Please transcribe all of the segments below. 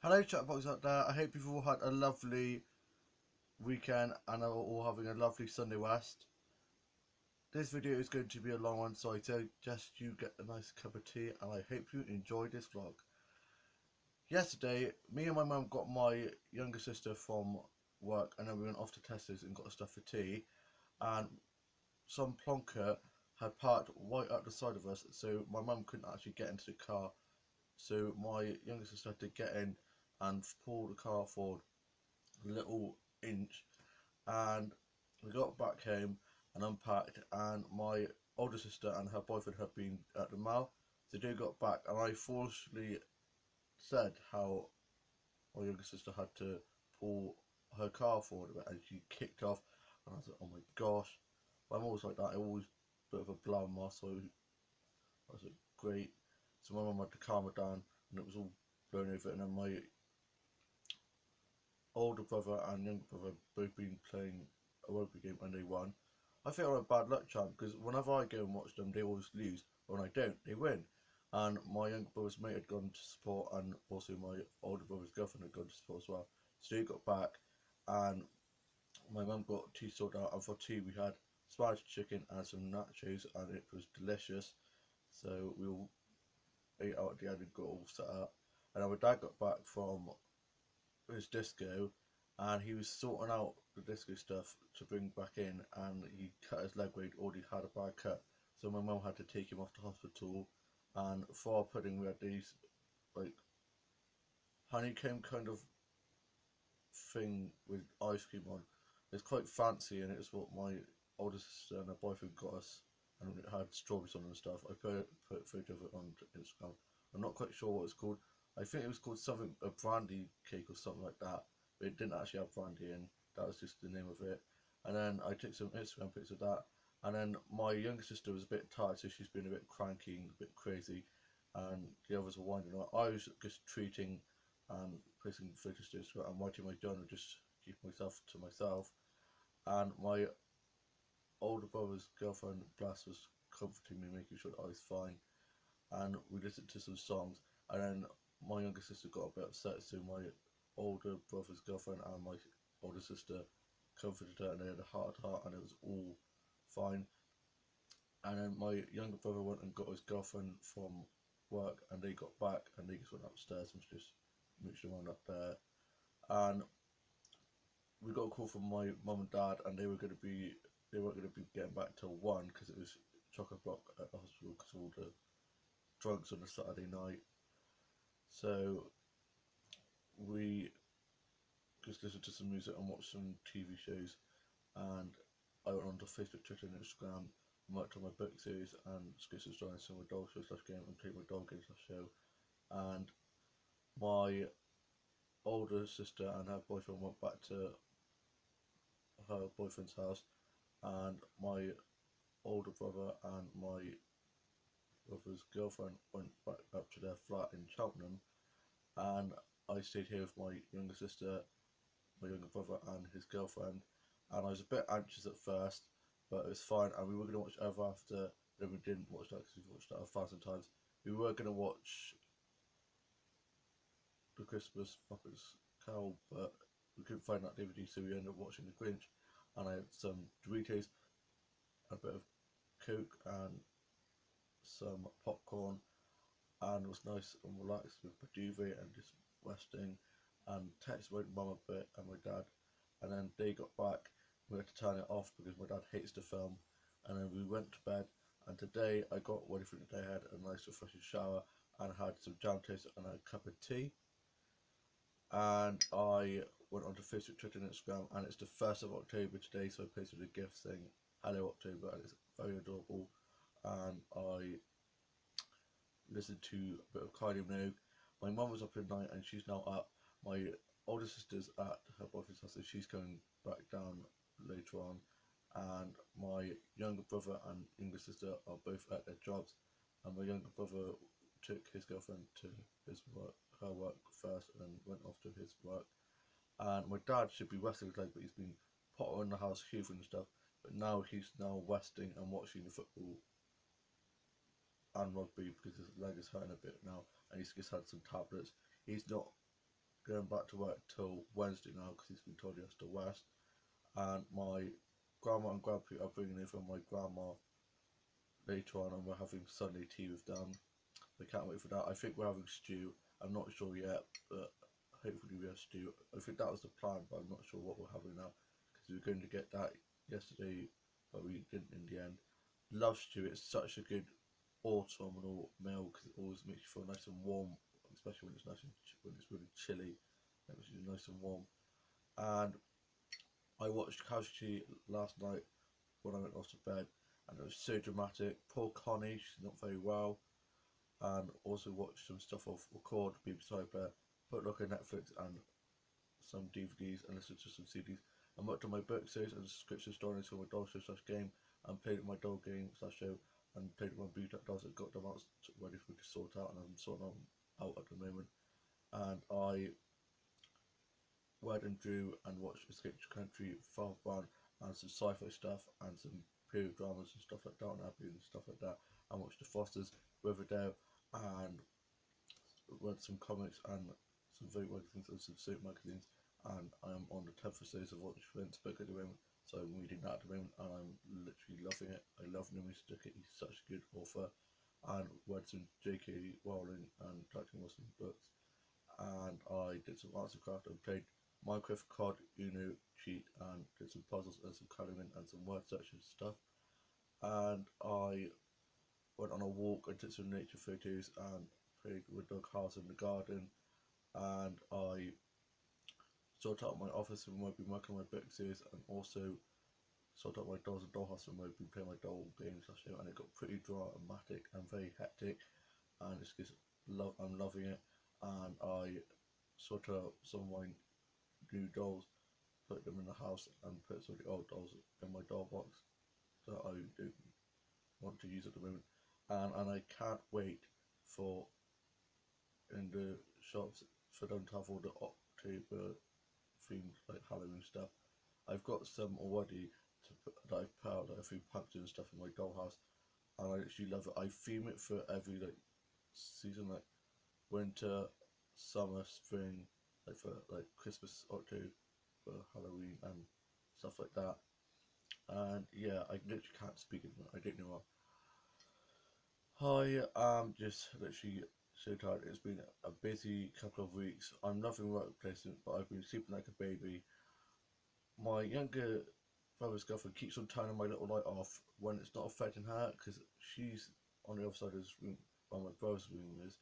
Hello, chatbox out there. I hope you've all had a lovely weekend and are all having a lovely Sunday West. This video is going to be a long one, so I suggest you get a nice cup of tea and I hope you enjoy this vlog. Yesterday, me and my mum got my younger sister from work and then we went off to Tesco's and got stuff for tea and some plonker had parked right at the side of us so my mum couldn't actually get into the car so my younger sister had to get in and pull the car forward a little inch. And we got back home and unpacked and my older sister and her boyfriend had been at the mall. So they got back and I forcefully said how my younger sister had to pull her car forward a bit and she kicked off. And I was like oh my gosh. I'm always like that I always a bit of a blammer so I was like great. So my mum had to calm her down and it was all blown over and then my older brother and younger brother both been playing a rugby game and they won. I think I'm a bad luck charm because whenever I go and watch them, they always lose. When I don't, they win. And my younger brother's mate had gone to support, and also my older brother's girlfriend had gone to support as well. So they got back, and my mum got tea sorted out. And for tea, we had Spanish chicken and some nachos, and it was delicious. So we all ate out at the end and got all set up. And our dad got back from his disco and he was sorting out the disco stuff to bring back in and he cut his leg where he'd already had a bad cut. So my mum had to take him off to hospital and for pudding we had these like honeycomb kind of thing with ice cream on it's quite fancy and it's what my older sister and her boyfriend got us and it had strawberries on and stuff. I put, put a photo of it on Instagram. I'm not quite sure what it's called I think it was called something a brandy cake or something like that. But it didn't actually have brandy in. That was just the name of it. And then I took some Instagram pics of that. And then my younger sister was a bit tired, so she's been a bit cranky and a bit crazy. And the others were winding up. I was just treating and posting photos to Instagram and writing my journal, just keep myself to myself. And my older brother's girlfriend, Blas, was comforting me, making sure that I was fine. And we listened to some songs. And then my younger sister got a bit upset, so my older brother's girlfriend and my older sister comforted her, and they had a heart heart, and it was all fine. And then my younger brother went and got his girlfriend from work, and they got back, and they just went upstairs and just mooched around up there. And we got a call from my mum and dad, and they were going to be they weren't going to be getting back till one because it was chock a block at the hospital because all the drugs on a Saturday night so we just listened to some music and watched some TV shows and I went onto Facebook, Twitter and Instagram and worked on my book series and Skis joining some my dog show slash game and played my dog game slash show. And my older sister and her boyfriend went back to her boyfriend's house and my older brother and my brother's girlfriend went back up to their flat in Cheltenham and I stayed here with my younger sister, my younger brother and his girlfriend and I was a bit anxious at first but it was fine and we were going to watch Ever After then we didn't watch that because we've watched that a thousand times. We were going to watch the Christmas Muppets Carol but we couldn't find that DVD so we ended up watching The Grinch and I had some Doritos, a bit of Coke and some popcorn and was nice and relaxed with my duvet and just resting and texted my mum a bit and my dad and then they got back we had to turn it off because my dad hates the film and then we went to bed and today I got ready for the day I had a nice refreshing shower and had some jam toast and a cup of tea and I went onto Facebook, Twitter and Instagram and it's the 1st of October today so I posted a gift saying hello October and it's very adorable and I listened to a bit of Kylie Minogue. My mum was up at night and she's now up. My older sister's at her boyfriend's house so she's going back down later on. And my younger brother and younger sister are both at their jobs. And my younger brother took his girlfriend to his work, her work first and went off to his work. And my dad should be resting his but he's been on the house hoovering and stuff. But now he's now resting and watching the football and rugby because his leg is hurting a bit now and he's just had some tablets. He's not going back to work till Wednesday now because he's been told he has to rest. And my grandma and grandpa are bringing over my grandma later on, and we're having Sunday tea with them. I can't wait for that. I think we're having stew. I'm not sure yet, but hopefully we have stew. I think that was the plan, but I'm not sure what we're having now because we were going to get that yesterday, but we didn't in the end. Love stew. It's such a good autumnal meal because it always makes you feel nice and warm, especially when it's nice and when it's really chilly. It makes you nice and warm. And I watched Casualty last night when I went off to bed, and it was so dramatic. Poor Connie, she's not very well. And also watched some stuff off Record, BBC iPlayer, put look at Netflix and some DVDs, and listened to some CDs. I worked on my book series and subscription stories for my dog show slash game, and played with my dog game slash show, and with my breed dolls and got them out ready for me to sort out, and I'm sorting them out at the moment. And I went and drew and watched Escape to Country, Father Brown, and some sci-fi stuff, and some period dramas and stuff like Downton Abbey and stuff like that. I watched The Fosters, Riverdale, and read some comics and some Vogue magazines and some soap magazines. And I am on the 10th series of Watch Flint's book at the moment, so I'm reading that at the moment, and I'm literally loving it. I love Lemony Snicket, he's such a good author, and read some J.K. Rowling and Jacqueline Wilson books. And I did some arts and craft and played Minecraft, COD, Uno, Cheat, and did some puzzles and some colouring and some word search and stuff. And I went on a walk and took some nature photos and played with Dog House in the garden. And I sorted out my office and I've been working on my book series and also sorted out my dolls and dollhouse and I've been playing my doll games last year and it got pretty dramatic and very hectic and it's just love I'm loving it and I sorted out some of my new dolls, put them in the house and put some of the old dolls in my doll box that I don't want to use at the moment and, and I can't wait for in the shops for them to have all the October themed like Halloween stuff. I've got some already put, that I've like a few pumpkins and stuff in my dollhouse, and I actually love it. I theme it for every like season, like winter, summer, spring, like for like Christmas, October, for Halloween, and stuff like that. And yeah, I literally can't speak it. I don't know what. I am just literally so tired. It's been a busy couple of weeks. I'm loving work placement, but I've been sleeping like a baby. My younger brother's girlfriend keeps on turning my little light off when it's not affecting her because she's on the other side of this room where my brother's room is,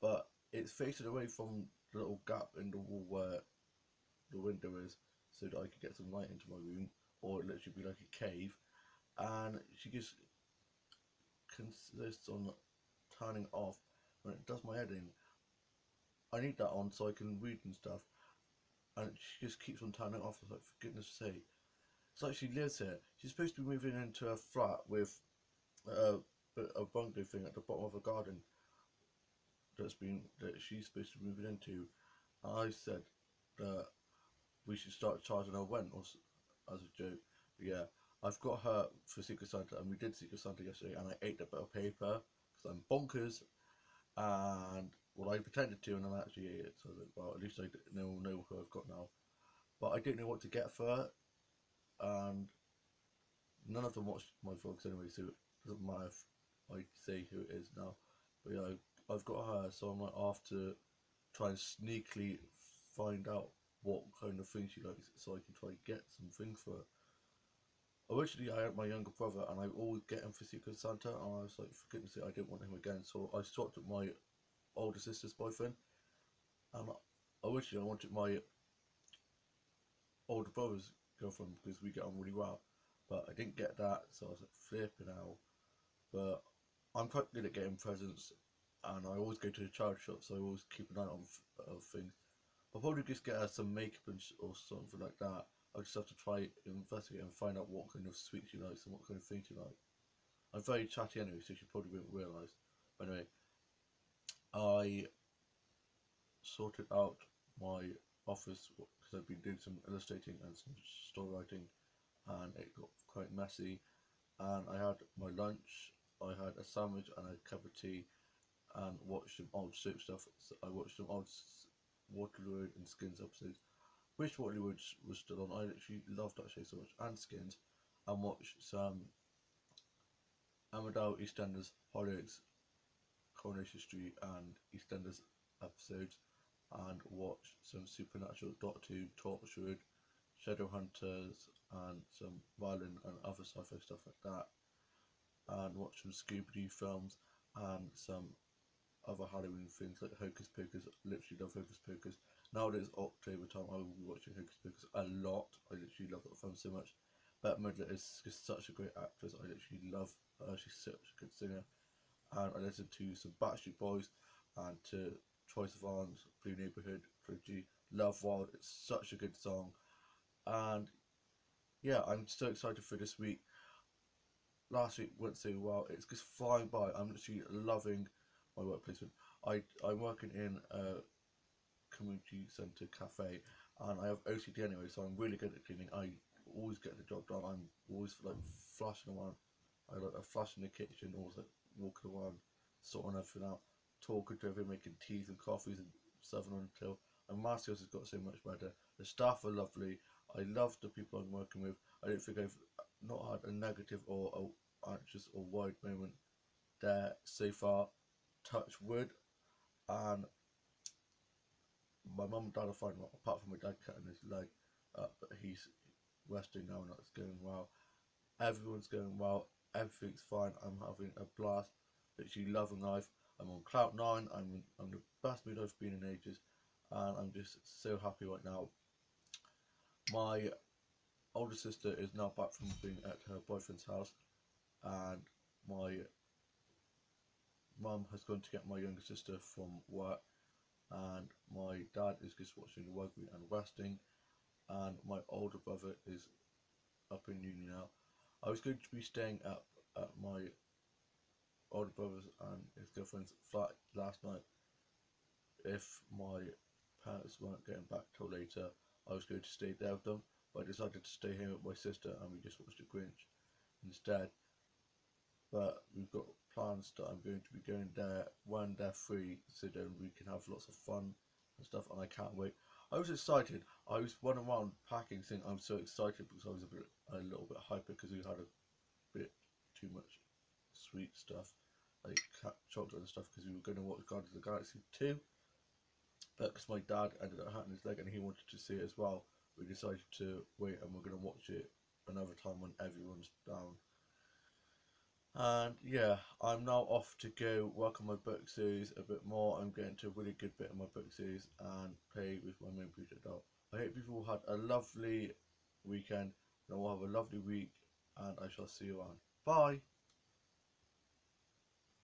but it's facing away from the little gap in the wall where the window is, so that I could get some light into my room, or it literally be like a cave. And she just consists on turning off when it does my head in. I need that on so I can read and stuff. And she just keeps on turning it off. I was like, for goodness sake. It's like she lives here. She's supposed to be moving into a flat with uh, a, a bungalow thing at the bottom of a garden that's been that she's supposed to be moving into. I said that we should start charging her rent or, as a joke. But yeah, I've got her for Secret Santa, and we did Secret Santa yesterday, and I ate the bit of paper because I'm bonkers. And well, I pretended to, and then I actually it. So that, well, at least I know know who I've got now. But I didn't know what to get for her, and none of them watched my vlogs anyway, so it doesn't matter if I say who it is now. But yeah, I, I've got her, so I'm like after try and sneakily find out what kind of thing she likes, so I can try and get some things for her. Originally, I had my younger brother, and I always get him for Secret Santa, and I was like, for goodness sake, I didn't want him again. So I swapped with my older sister's boyfriend, and originally I wanted my older brother's girlfriend because we get on really well, but I didn't get that, so I was like flipping out. But I'm quite good at getting presents, and I always go to the charity shop, so I always keep an eye on of things. I'll probably just get her some makeup and or something like that. I just have to try and investigate and find out what kind of sweets she likes and what kind of things she likes. I'm very chatty anyway, so she probably won't realise. But anyway, I sorted out my office because I've been doing some illustrating and some story writing, and it got quite messy. And I had my lunch. I had a sandwich and a cup of tea, and watched some old soap stuff. So I watched some old Waterloo and Skins episodes. Wish Road was still on. I literally loved that show so much, and Skins, and watched some Emmerdale EastEnders, Hollyoaks, Coronation Street, and EastEnders episodes, and watched some Supernatural, Doctor Torchwood, Shadowhunters, and some violin and other sci-fi stuff like that, and watched some Scooby Doo films and some other Halloween things like Hocus Pocus. Literally love Hocus Pocus. Now that it's October time, I will be watching Hocus Pocus a lot. I literally love that film so much. Bette Midler is just such a great actress. I literally love her. She's such a good singer. And I listened to some Backstreet Boys and to Troye Sivan's, Blue Neighborhood trilogy. Love Wild. It's such a good song. And yeah, I'm so excited for this week. Last week went so well. It's just flying by. I'm literally loving my work placement. I I'm working in a community centre cafe, and I have OCD anyway, so I'm really good at cleaning. I always get the job done. I'm always like flashing around. I like a flash in the kitchen, always like walking around, sorting everything out, talking to everyone, making teas and coffees and serving on until. And Marcios has got so much better. The staff are lovely. I love the people I'm working with. I don't think I've not had a negative or a anxious or worried moment there so far. Touch wood, and my mum and dad are fine. Apart from my dad cutting his leg, uh, but he's resting now and that's going well. Everyone's going well. Everything's fine. I'm having a blast. Literally loving life. I'm on cloud nine. I'm in, I'm the best mood I've been in ages, and I'm just so happy right now. My older sister is now back from being at her boyfriend's house, and my mum has gone to get my younger sister from work, and my dad is just watching rugby and resting, and my older brother is up in uni now. I was going to be staying up at my older brother's and his girlfriend's flat last night if my parents weren't getting back till later. I was going to stay there with them, but I decided to stay here with my sister and we just watched the Grinch instead. But we've got plans that I'm going to be going there when they're free, so then we can have lots of fun and stuff. And I can't wait. I was excited. I was running around packing, saying I'm so excited because I was a bit, a little bit hyper because we had a bit too much sweet stuff, like chocolate and stuff, because we were going to watch Guardians of the Galaxy 2. But because my dad ended up hurting his leg and he wanted to see it as well, we decided to wait and we're going to watch it another time when everyone's down. And yeah, I'm now off to go work on my book series a bit more. I'm getting to a really good bit of my book series and play with my main project out. I hope you've all had a lovely weekend and will have a lovely week and I shall see you on. Bye!